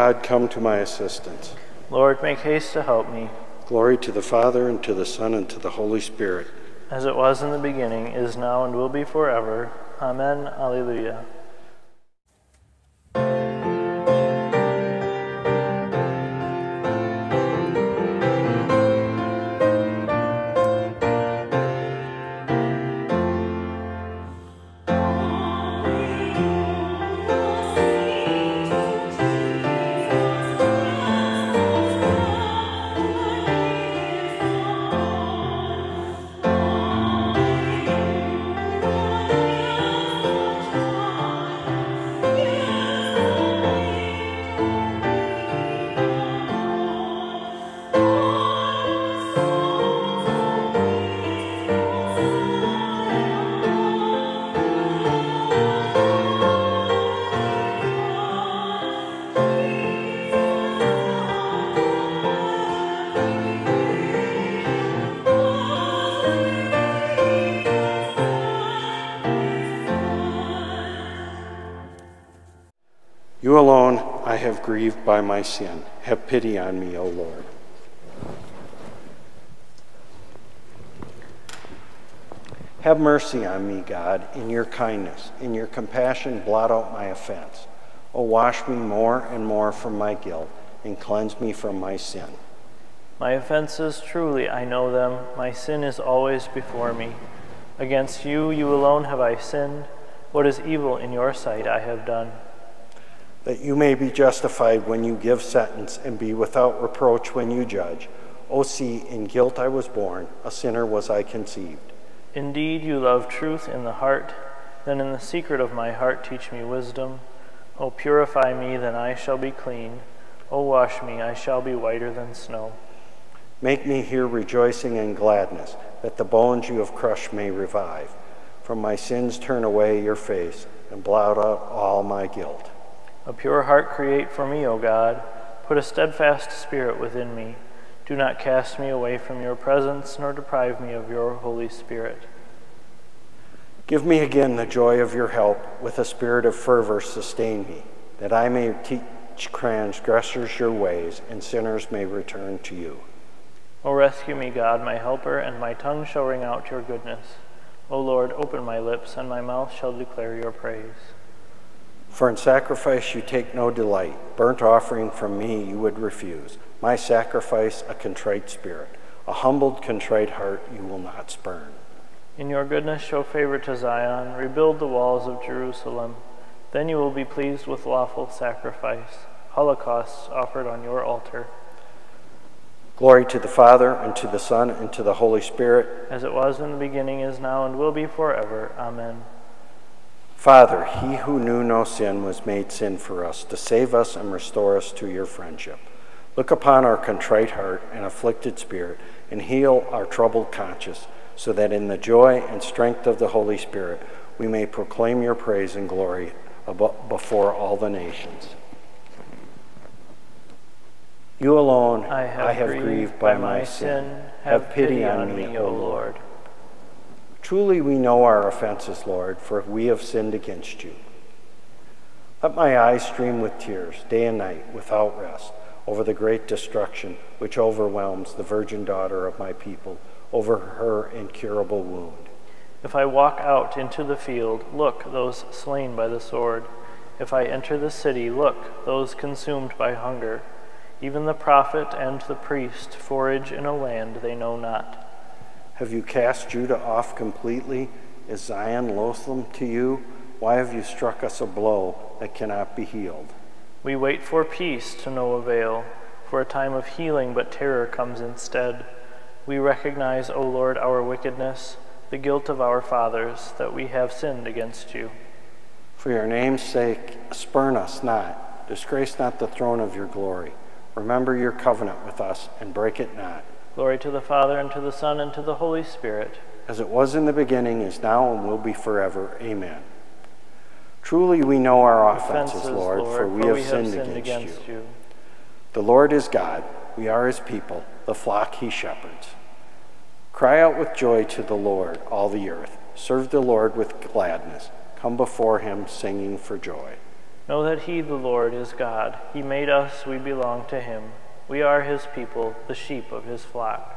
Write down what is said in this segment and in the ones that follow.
God, come to my assistance. Lord, make haste to help me. Glory to the Father, and to the Son, and to the Holy Spirit. As it was in the beginning, is now, and will be forever. Amen. Alleluia. You alone I have grieved by my sin. Have pity on me, O Lord. Have mercy on me, God, in your kindness. In your compassion, blot out my offense. O wash me more and more from my guilt, and cleanse me from my sin. My offenses, truly I know them. My sin is always before me. Against you, you alone have I sinned. What is evil in your sight I have done. That you may be justified when you give sentence, and be without reproach when you judge. O see, in guilt I was born, a sinner was I conceived. Indeed, you love truth in the heart. Then in the secret of my heart teach me wisdom. O purify me, then I shall be clean. O wash me, I shall be whiter than snow. Make me hear rejoicing and gladness, that the bones you have crushed may revive. From my sins turn away your face, and blot out all my guilt. A pure heart create for me, O God. Put a steadfast spirit within me. Do not cast me away from your presence, nor deprive me of your Holy Spirit. Give me again the joy of your help. With a spirit of fervor, sustain me, that I may teach transgressors your ways, and sinners may return to you. O rescue me, God, my helper, and my tongue shall ring out your goodness. O Lord, open my lips, and my mouth shall declare your praise. For in sacrifice you take no delight. Burnt offering from me you would refuse. My sacrifice, a contrite spirit. A humbled, contrite heart you will not spurn. In your goodness show favor to Zion. Rebuild the walls of Jerusalem. Then you will be pleased with lawful sacrifice, holocausts offered on your altar. Glory to the Father, and to the Son, and to the Holy Spirit. As it was in the beginning, is now, and will be forever. Amen. Father, he who knew no sin was made sin for us, to save us and restore us to your friendship. Look upon our contrite heart and afflicted spirit, and heal our troubled conscience, so that in the joy and strength of the Holy Spirit we may proclaim your praise and glory before all the nations. You alone I have, grieved, by my sin. Have pity on me, O Lord. Truly we know our offenses, Lord, for we have sinned against you. Let my eyes stream with tears day and night without rest over the great destruction which overwhelms the virgin daughter of my people, over her incurable wound. If I walk out into the field, look, those slain by the sword. If I enter the city, look, those consumed by hunger. Even the prophet and the priest forage in a land they know not. Have you cast Judah off completely? Is Zion loathsome to you? Why have you struck us a blow that cannot be healed? We wait for peace to no avail, for a time of healing, but terror comes instead. We recognize, O Lord, our wickedness, the guilt of our fathers, that we have sinned against you. For your name's sake, spurn us not, disgrace not the throne of your glory. Remember your covenant with us and break it not. Glory to the Father, and to the Son, and to the Holy Spirit. As it was in the beginning, is now, and will be forever. Amen. Truly we know our offenses, Offenses, Lord, Lord, for we have sinned, against, you. you. The Lord is God, we are his people, the flock he shepherds. Cry out with joy to the Lord, all the earth. Serve the Lord with gladness. Come before him singing for joy. Know that He, the Lord, is God. He made us, we belong to Him. We are His people, the sheep of His flock.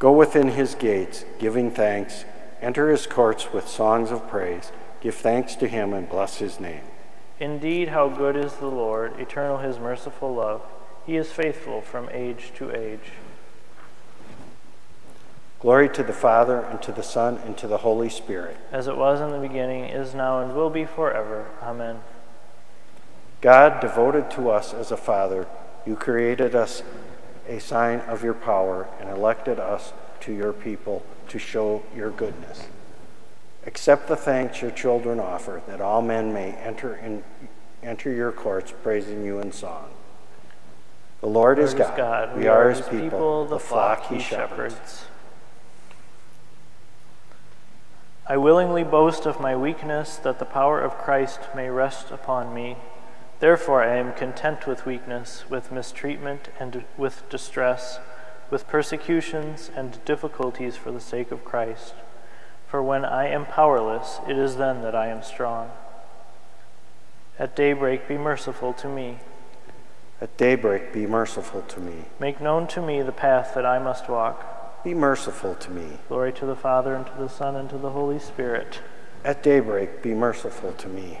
Go within His gates, giving thanks. Enter His courts with songs of praise. Give thanks to Him and bless His name. Indeed, how good is the Lord, eternal His merciful love. He is faithful from age to age. Glory to the Father, and to the Son, and to the Holy Spirit. As it was in the beginning, is now, and will be forever. Amen. God, devoted to us as a Father, you created us a sign of your power and elected us to your people to show your goodness. Accept the thanks your children offer, that all men may enter, in, enter your courts praising you in song. The Lord, Lord is God. God. We, are his people, the flock he shepherds. I willingly boast of my weakness, that the power of Christ may rest upon me. Therefore I am content with weakness, with mistreatment, and with distress, with persecutions and difficulties for the sake of Christ. For when I am powerless, it is then that I am strong. At daybreak be merciful to me. At daybreak, be merciful to me. Make known to me the path that I must walk. Be merciful to me. Glory to the Father, and to the Son, and to the Holy Spirit. At daybreak, be merciful to me.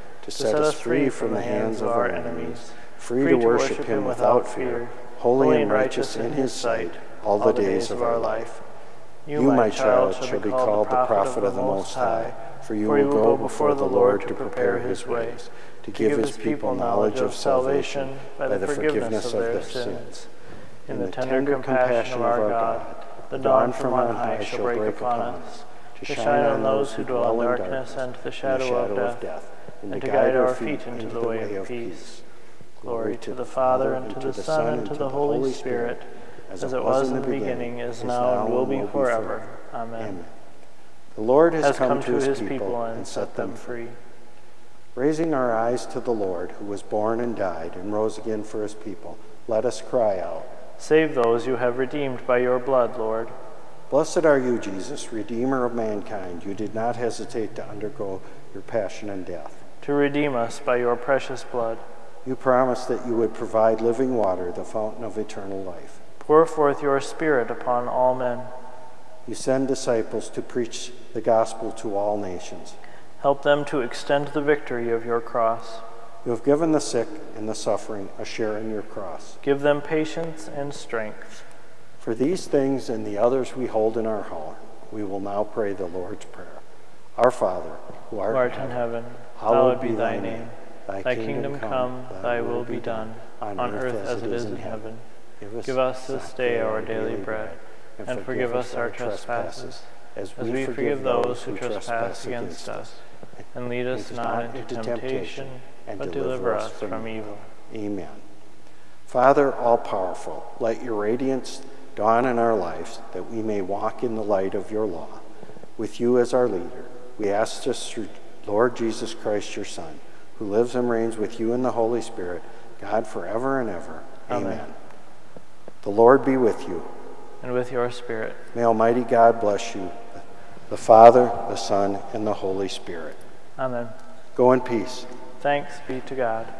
to set us free from the hands of our enemies, free to worship him without fear, holy and righteous in his sight all the days of our life. You, my child, shall be called the prophet of the Most High, for you will go before the Lord to prepare his ways, to give his people knowledge of salvation by the forgiveness of their sins. In the tender compassion of our God, the dawn from on high shall break upon us, to shine on those who dwell in darkness and the shadow of death, and to guide our feet into the way of peace. Glory to the Father, and to the Son, and to the Holy Spirit, as it was in the beginning, is now, and will be forever. Amen. The Lord has, Has come, to his people and set them free. free. Raising our eyes to the Lord, who was born and died and rose again for his people, let us cry out. Save those you have redeemed by your blood, Lord. Blessed are you, Jesus, Redeemer of mankind. You did not hesitate to undergo your passion and death. To redeem us by your precious blood. You promised that you would provide living water, the fountain of eternal life. Pour forth your Spirit upon all men. You send disciples to preach the gospel to all nations. Help them to extend the victory of your cross. You have given the sick and the suffering a share in your cross. Give them patience and strength. For these things and the others we hold in our heart, we will now pray the Lord's Prayer. Our Father, who art, art in heaven, hallowed be thy name. Thy kingdom come, thy will be done, on earth as it is in heaven. Give us this day our daily bread, and forgive us our trespasses, as we forgive those who trespass against us. And lead us not into temptation, but deliver us from evil. Amen. Father, all powerful, let your radiance dawn in our lives that we may walk in the light of your law. With you as our leader, we ask this through Lord Jesus Christ, your Son, who lives and reigns with you in the Holy Spirit, God forever and ever. Amen. Amen. The Lord be with you. And with your Spirit. May Almighty God bless you, the Father, the Son, and the Holy Spirit. Amen. Go in peace. Thanks be to God.